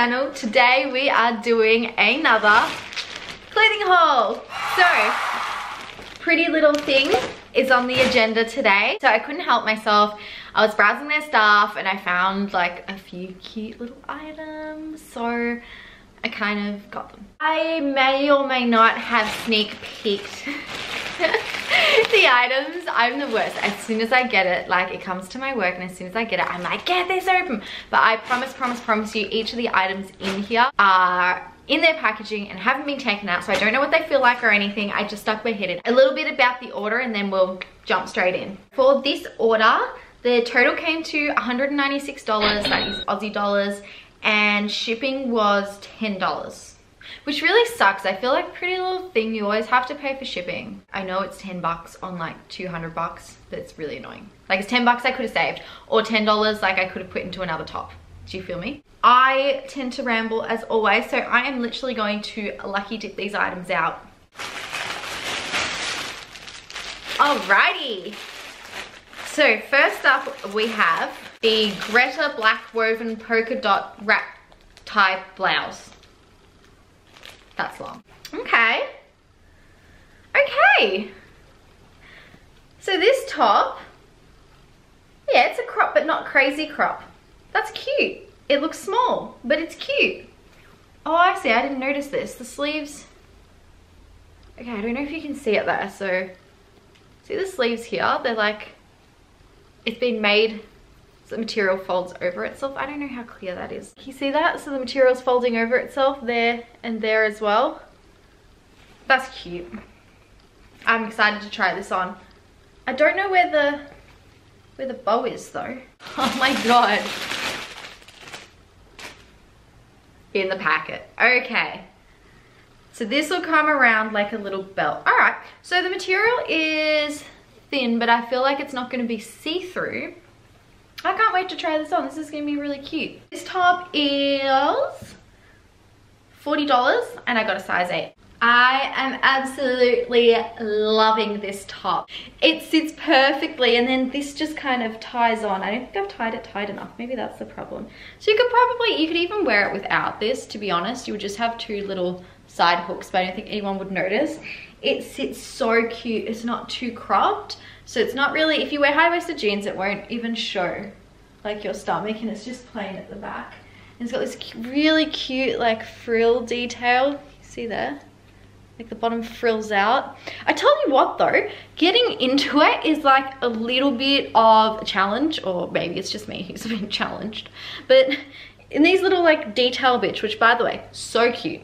channel. Today we are doing another clothing haul. So, Pretty Little Thing is on the agenda today. So I couldn't help myself. I was browsing their stuff and I found like a few cute little items. So I kind of got them. I may or may not have sneak peeked the items. I'm the worst. As soon as I get it, like it comes to my work and as soon as I get it, I'm like, get this open. But I promise, promise, promise you, each of the items in here are in their packaging and haven't been taken out so I don't know what they feel like or anything I just stuck my head in a little bit about the order and then we'll jump straight in for this order the total came to $196 that is Aussie dollars and shipping was $10 which really sucks. I feel like pretty little thing, you always have to pay for shipping. I know it's 10 bucks on like 200 bucks, but it's really annoying. Like it's 10 bucks I could have saved or $10 like I could have put into another top. Do you feel me? I tend to ramble as always, so I am literally going to lucky dip these items out. Alrighty. So first up we have the Gretta Black Woven Polka Dot Wrap Tie Blouse. That's long. Okay. Okay. So this top, yeah, it's a crop, but not crazy crop. That's cute. It looks small, but it's cute. Oh, I see. I didn't notice this. The sleeves. Okay, I don't know if you can see it there. So, see the sleeves here? They're like, it's been made the material folds over itself. I don't know how clear that is. You see that? So the material's folding over itself there and there as well. That's cute. I'm excited to try this on. I don't know where the where the bow is though. Oh my god. In the packet. Okay. So this will come around like a little belt. All right. So the material is thin, but I feel like it's not going to be see-through. I can't wait to try this on. This is going to be really cute. This top is $40 and I got a size 8. I am absolutely loving this top. It sits perfectly and then this just kind of ties on. I don't think I've tied it tight enough. Maybe that's the problem. So you could probably, you could even wear it without this, to be honest. You would just have two little side hooks, but I don't think anyone would notice. It sits so cute. It's not too cropped. So it's not really, if you wear high-waisted jeans, it won't even show like your stomach and it's just plain at the back. And it's got this really cute like frill detail. See there? Like the bottom frills out. I tell you what though, getting into it is like a little bit of a challenge or maybe it's just me who's been challenged. But in these little like detail bits, which by the way, so cute.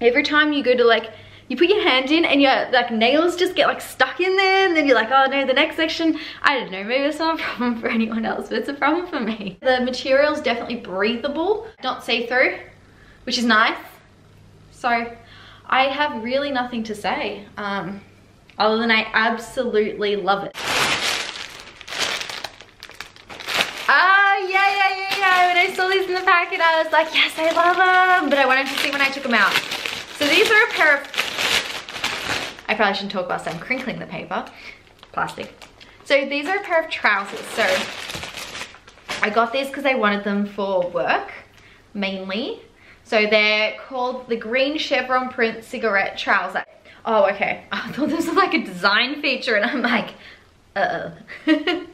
Every time you go to like you put your hand in and your like nails just get like stuck in there and then you're like, oh no, the next section, I don't know, maybe it's not a problem for anyone else, but it's a problem for me. The material is definitely breathable, not see-through, which is nice. So I have really nothing to say, um, other than I absolutely love it. Ah, yeah, yeah, yeah, yeah. When I saw these in the packet, I was like, yes, I love them. But I wanted to see when I took them out. So these are a pair of probably shouldn't talk about I'm crinkling the paper. Plastic. So these are a pair of trousers. So I got these because I wanted them for work, mainly. So they're called the green chevron print cigarette trouser. Oh, okay. I thought this was like a design feature and I'm like, uh-oh.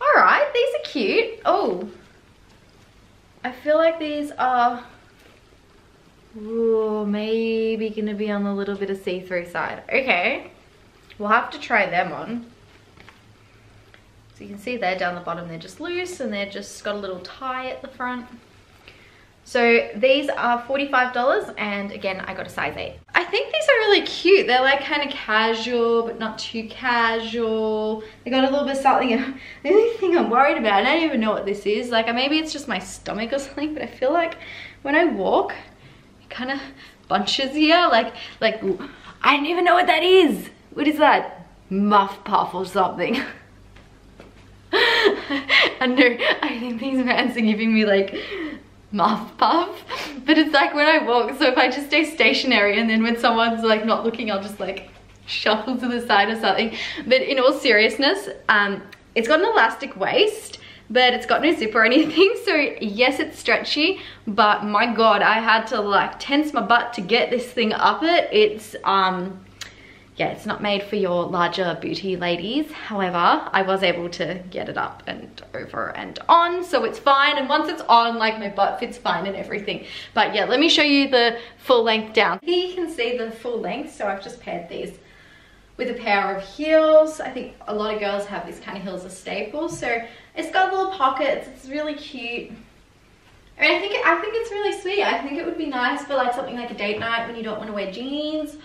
All right, these are cute. Oh, I feel like these are Ooh, maybe gonna be on the little bit of see-through side. Okay, we'll have to try them on. So you can see there down the bottom, they're just loose and they're just got a little tie at the front. So these are $45 and again, I got a size 8. I think these are really cute. They're like kind of casual, but not too casual. They got a little bit of something. The only thing I'm worried about, I don't even know what this is. Like maybe it's just my stomach or something, but I feel like when I walk, kind of bunches here. Like, like, I don't even know what that is. What is that? Muff puff or something. and no, I think these vans are giving me like muff puff. But it's like when I walk, so if I just stay stationary and then when someone's like not looking, I'll just like shuffle to the side or something. But in all seriousness, um, it's got an elastic waist but it's got no zip or anything. So yes, it's stretchy, but my God, I had to like tense my butt to get this thing up it. It's, um, yeah, it's not made for your larger booty ladies. However, I was able to get it up and over and on, so it's fine. And once it's on, like my butt fits fine and everything. But yeah, let me show you the full length down. Here you can see the full length, so I've just paired these with a pair of heels. I think a lot of girls have these kind of heels as staples. So it's got little pockets, it's really cute. I I think, I think it's really sweet. I think it would be nice for like something like a date night when you don't want to wear jeans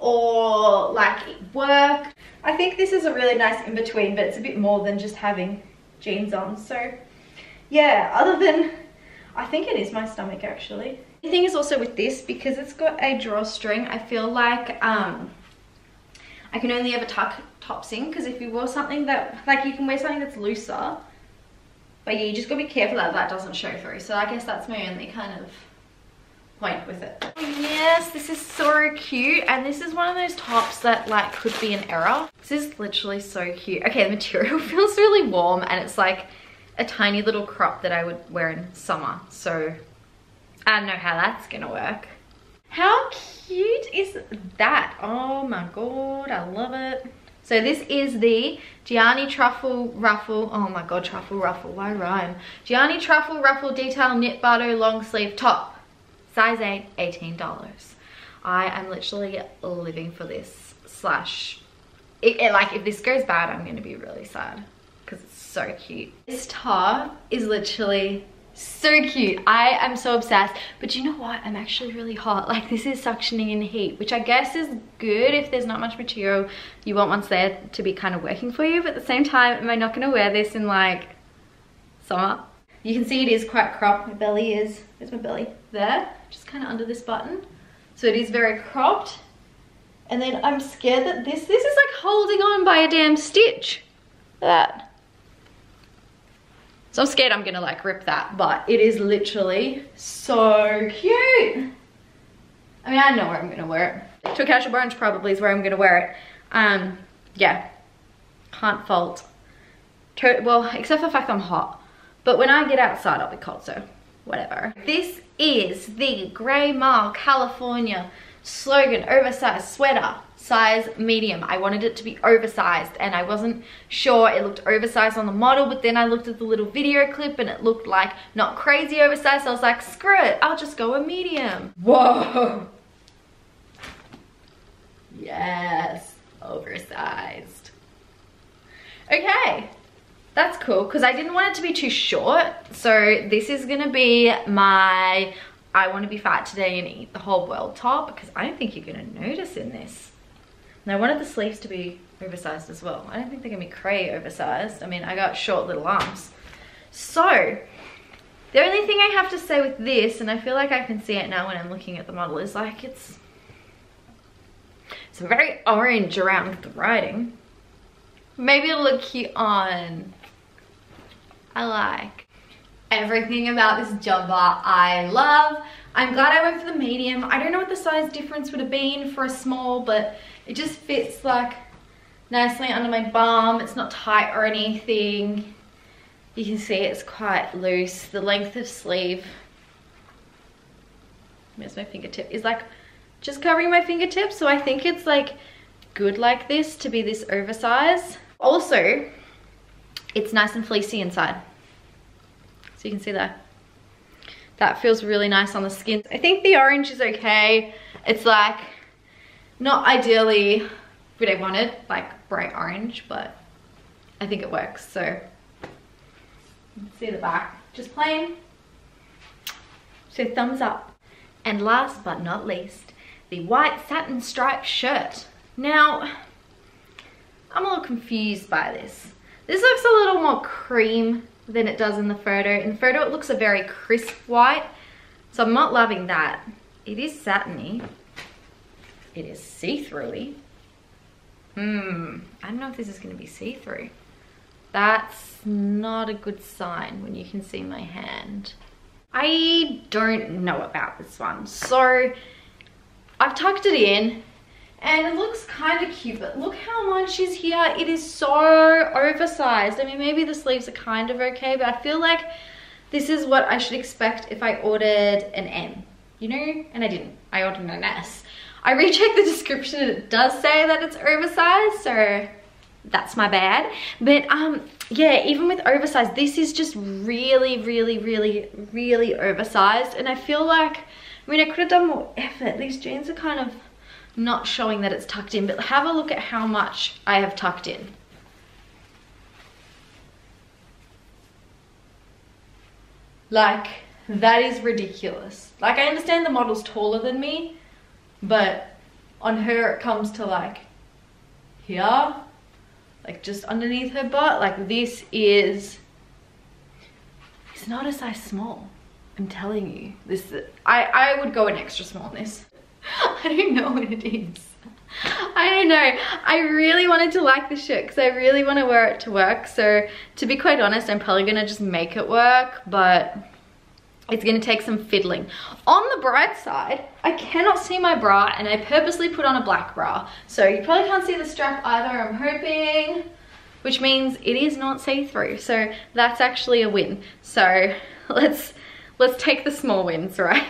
or like work. I think this is a really nice in-between, but it's a bit more than just having jeans on. So yeah, other than, I think it is my stomach actually. The thing is also with this, because it's got a drawstring, I feel like um, I can only ever tuck tops in because if you wore something that, like you can wear something that's looser, but yeah, you just gotta be careful that that doesn't show through. So I guess that's my only kind of point with it. Oh, yes, this is so cute. And this is one of those tops that like could be an error. This is literally so cute. Okay, the material feels really warm and it's like a tiny little crop that I would wear in summer. So I don't know how that's gonna work. How cute is that? Oh my god, I love it. So this is the Giani Truffle Ruffle, oh my god, Truffle Ruffle, why rhyme? Giani Truffle Ruffle Detail Knit Bardot Long Sleeve Top. Size 8 $18 I am literally living for this slash. It, it, like if this goes bad I'm gonna be really sad because it's so cute. This top is literally so cute. I am so obsessed. But you know what? I'm actually really hot. Like this is suctioning in heat which i guess is good if there's not much material you want once there to be kind of working for you. But at the same time am i not going to wear this in like summer? You can see it is quite cropped my belly is. There's my belly? There. Just kind of under this button. So it is very cropped. And then I'm scared that this, this is like holding on by a damn stitch. That. So I'm scared I'm gonna like rip that, but it is literally so cute. I mean, I know where I'm gonna wear it. To a casual brunch probably is where I'm gonna wear it. Um, yeah, can't fault. Well, except for the fact I'm hot. But when I get outside, I'll be cold, so whatever. This is the Grey Marl California slogan oversized sweater size medium i wanted it to be oversized and i wasn't sure it looked oversized on the model but then i looked at the little video clip and it looked like not crazy oversized so i was like screw it i'll just go a medium whoa yes oversized okay that's cool because I didn't want it to be too short. So this is gonna be my I want to be fat today and eat the whole world top because I don't think you're gonna notice in this. I wanted the sleeves to be oversized as well. I don't think they're gonna be cray oversized. I mean, I got short little arms. So, the only thing I have to say with this, and I feel like I can see it now when I'm looking at the model, is like it's, it's very orange around the writing. Maybe it'll look cute on I like. Everything about this jumper I love. I'm glad I went for the medium. I don't know what the size difference would have been for a small, but it just fits like nicely under my bum. It's not tight or anything. You can see it's quite loose. The length of sleeve, where's my fingertip, is like just covering my fingertips. So I think it's like good like this to be this oversized. Also, it's nice and fleecy inside. So you can see that. That feels really nice on the skin. I think the orange is okay. It's like not ideally what I wanted, like bright orange, but I think it works. So see the back, just plain. So thumbs up. And last but not least, the white satin striped shirt. Now, I'm a little confused by this. This looks a little more cream than it does in the photo. In the photo, it looks a very crisp white. So I'm not loving that. It is satiny. It is see-throughy. Hmm, I don't know if this is gonna be see-through. That's not a good sign when you can see my hand. I don't know about this one. So I've tucked it in and it looks kind of cute but look how much is here it is so oversized i mean maybe the sleeves are kind of okay but i feel like this is what i should expect if i ordered an m you know and i didn't i ordered an s i rechecked the description and it does say that it's oversized so that's my bad but um yeah even with oversized this is just really really really really oversized and i feel like i mean i could have done more effort these jeans are kind of not showing that it's tucked in, but have a look at how much I have tucked in. Like, that is ridiculous. Like, I understand the model's taller than me, but on her it comes to like here, like just underneath her butt. Like this is, it's not a size small. I'm telling you, this, I, I would go an extra small in this. I don't know what it is. I don't know. I really wanted to like this shirt because I really want to wear it to work. So to be quite honest, I'm probably going to just make it work, but it's to take some fiddling. On the bright side, I cannot see my bra and I purposely put on a black bra. So you probably can't see the strap either, I'm hoping, which means it is not see-through. So that's actually a win. So let's, let's take the small wins, right?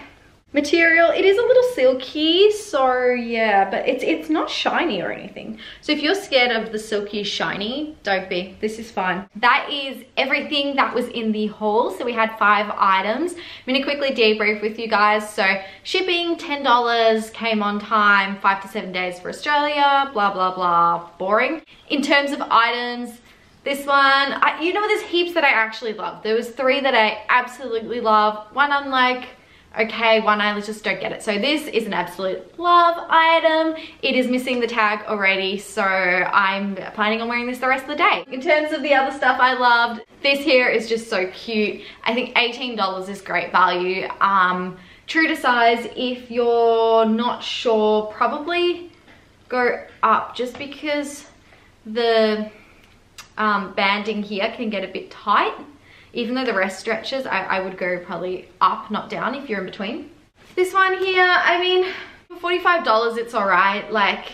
Material. It is a little silky so yeah but it's it's not shiny or anything. So if you're scared of the silky shiny don't be. This is fine. That is everything that was in the haul. So we had five items. I'm gonna quickly debrief with you guys. So shipping ten dollars came on time five to seven days for australia blah blah blah. Boring. In terms of items this one, I, you know, there's heaps that I actually love. There was three that I absolutely love. One I'm like, okay one just don't get it. So this is an absolute love item. It is missing the tag already so I'm planning on wearing this the rest of the day. In terms of the other stuff I loved this here is just so cute. I think $18 is great value. Um true to size if you're not sure probably go up just because the um, banding here can get a bit tight even though the rest stretches, I, I would go probably up, not down if you're in between. This one here, I mean, for $45, it's all right. Like,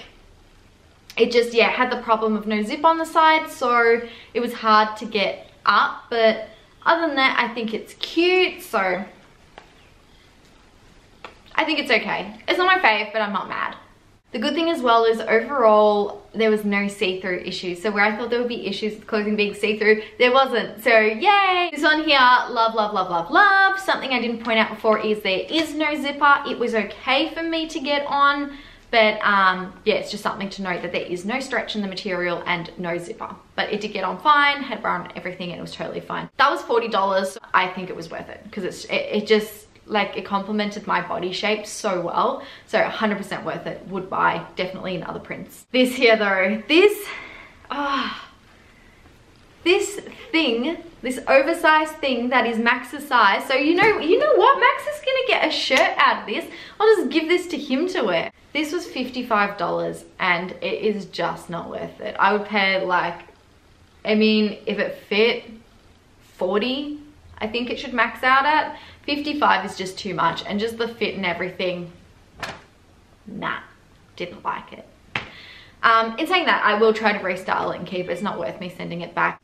it just, yeah, had the problem of no zip on the side, so it was hard to get up. But other than that, I think it's cute, so I think it's okay. It's not my fave, but I'm not mad. The good thing as well is overall there was no see-through issues. So where I thought there would be issues with clothing being see-through, there wasn't. So yay! This one here, love, love, love, love, love. Something I didn't point out before is there is no zipper. It was okay for me to get on. But um, yeah, it's just something to note that there is no stretch in the material and no zipper. But it did get on fine, had brown everything, and it was totally fine. That was $40. I think it was worth it because it's it, it just like it complemented my body shape so well. So 100% worth it, would buy, definitely in other prints. This here though, this, ah, oh, this thing, this oversized thing that is Max's size. So you know, you know what? Max is gonna get a shirt out of this. I'll just give this to him to wear. This was $55 and it is just not worth it. I would pay like, I mean, if it fit 40, I think it should max out at. 55 is just too much and just the fit and everything, nah, didn't like it. Um, in saying that, I will try to restyle it and keep it. It's not worth me sending it back.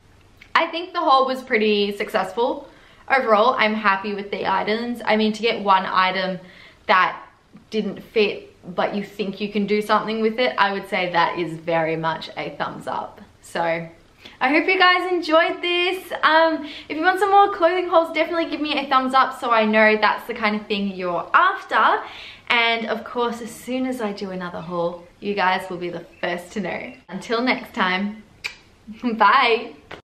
I think the haul was pretty successful. Overall, I'm happy with the items. I mean, to get one item that didn't fit, but you think you can do something with it, I would say that is very much a thumbs up. So I hope you guys enjoyed this. Um, if you want some more clothing hauls, definitely give me a thumbs up so I know that's the kind of thing you're after. And of course, as soon as I do another haul, you guys will be the first to know. Until next time, bye.